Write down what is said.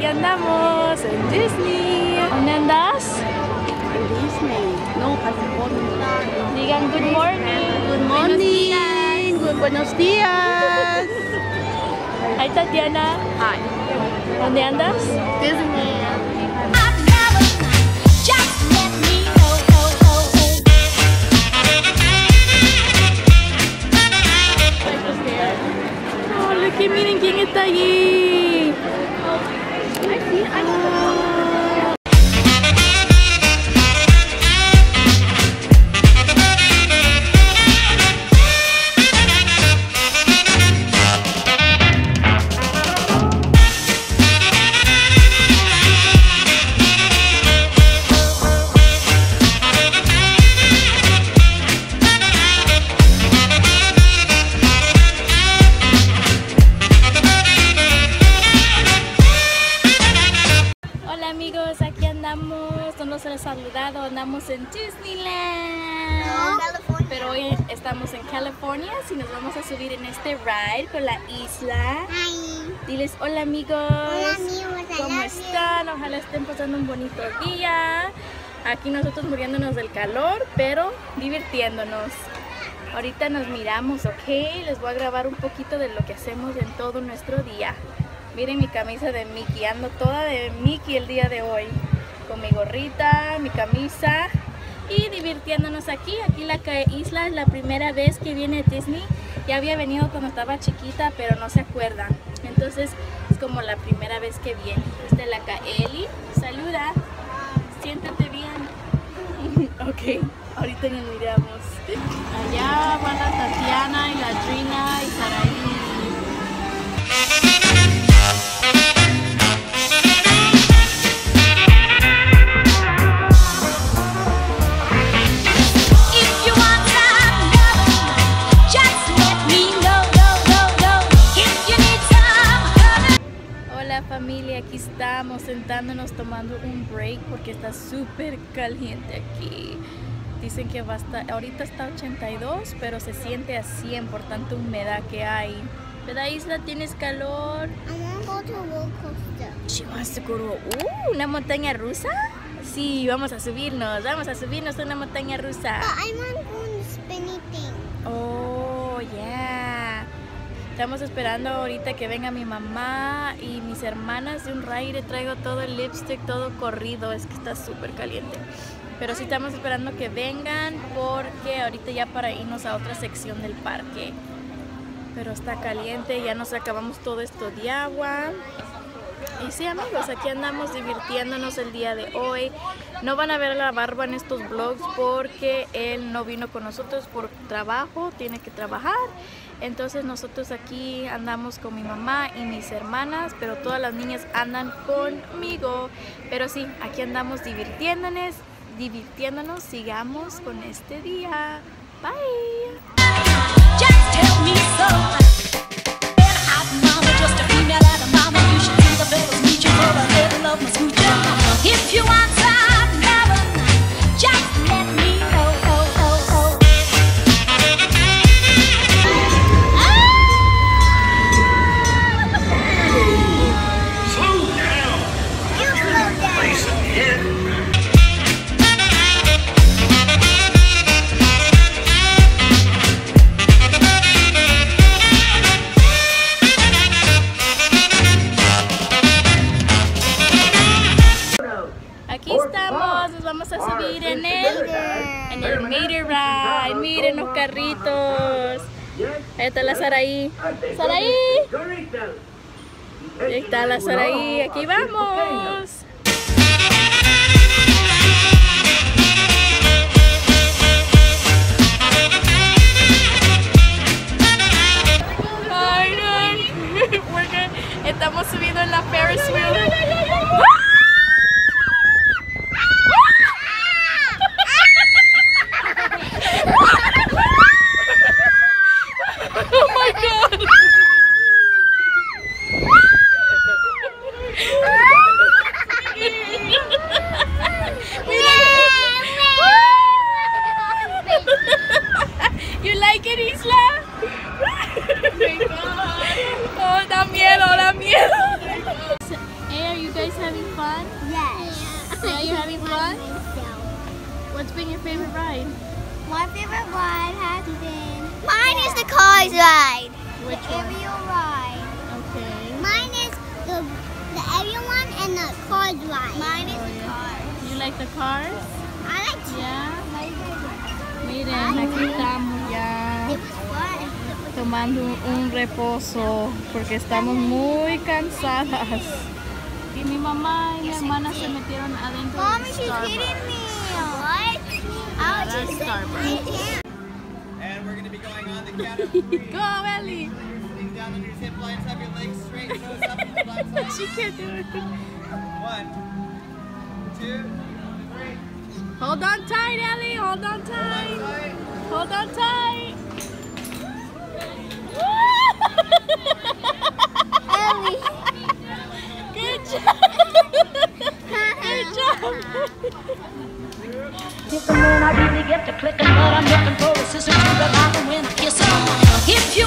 estamos en Disney. ¿Dónde andas? Disney. No, California. Digan good morning. Good morning. Good- buenos días. Hi Tatiana. Hi. ¿Dónde andas? Disney. Miren quién está allí. Hola andamos en Disneyland. Pero hoy estamos en California y nos vamos a subir en este ride con la isla. Diles hola amigos. amigos, I ¿Cómo you. están? Ojalá estén pasando un bonito día. Aquí nosotros muriéndonos del calor, pero divirtiéndonos. Ahorita nos miramos, ¿ok? Les voy a grabar un poquito de lo que hacemos en todo nuestro día. Miren mi camisa de Mickey, ando toda de Mickey el día de hoy. Con mi gorrita, mi camisa y divirtiéndonos aquí. Aquí la isla es la primera vez que viene Disney. Ya había venido cuando estaba chiquita, pero no se acuerda. Entonces es como la primera vez que viene. Esta es la Kaeli. Saluda. Siéntate bien. ok, ahorita nos miramos. Allá van la Tatiana y la Trina y Saraí. Hola familia, aquí estamos sentándonos tomando un break porque está súper caliente aquí. Dicen que va a estar, ahorita está 82, pero se siente a 100 por tanta humedad que hay. ¿Verdad Isla? ¿Tienes calor? She wants to go to uh, una montaña rusa. Sí, vamos a subirnos, vamos a subirnos a una montaña rusa. Oh, yeah. Estamos esperando ahorita que venga mi mamá y mis hermanas de un ride. Traigo todo el lipstick, todo corrido. Es que está súper caliente. Pero sí estamos esperando que vengan porque ahorita ya para irnos a otra sección del parque. Pero está caliente, ya nos acabamos todo esto de agua. Y sí amigos, aquí andamos divirtiéndonos el día de hoy. No van a ver a la barba en estos vlogs porque él no vino con nosotros por trabajo, tiene que trabajar. Entonces nosotros aquí andamos con mi mamá y mis hermanas, pero todas las niñas andan conmigo. Pero sí, aquí andamos divirtiéndonos, divirtiéndonos, sigamos con este día. Bye. You want Aquí estamos, nos vamos a subir en el, en el meter ride. Miren los carritos. Ahí está la Saraí. Saraí. Ahí está la Saraí. Aquí vamos. Estamos subiendo en la Ferris wheel. Been your favorite ride? My favorite ride has been. Mine is the Cars ride. Which the one? Ariel ride. Okay. Mine is the the Ariel one and the Cars ride. Mine is Oh, the yeah. Cars. You like the cars? I like. Yeah. Miren, aquí estamos ya was fun. tomando un reposo porque estamos muy cansadas. Y mi mamá y mi hermana se metieron adentro Mommy, del Starbucks. Hitting me. I that's just Starbucks. And we're going to be going on the count of three. Go, Ellie! Sitting down on your hip lines, have your legs straight, toes up, hold on tight. She can't do it. One, two, three. Hold on tight, Ellie. Hold on Hold tight. tight. Hold on tight. Ellie. Good job. If the man I really get to clicking, but I'm looking for a sister to the line when I kiss her. If you